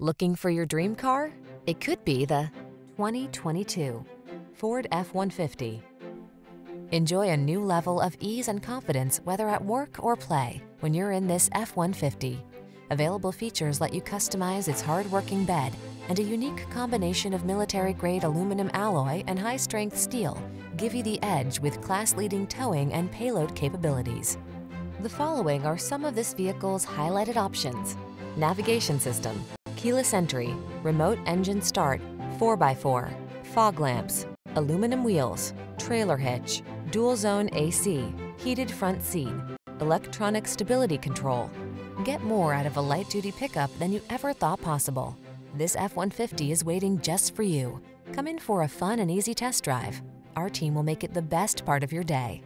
Looking for your dream car? It could be the 2022 Ford F-150. Enjoy a new level of ease and confidence whether at work or play when you're in this F-150. Available features let you customize its hard-working bed and a unique combination of military-grade aluminum alloy and high-strength steel give you the edge with class-leading towing and payload capabilities. The following are some of this vehicle's highlighted options. Navigation system, keyless entry, remote engine start, 4x4, fog lamps, aluminum wheels, trailer hitch, dual zone AC, heated front seat, electronic stability control. Get more out of a light-duty pickup than you ever thought possible. This F-150 is waiting just for you. Come in for a fun and easy test drive. Our team will make it the best part of your day.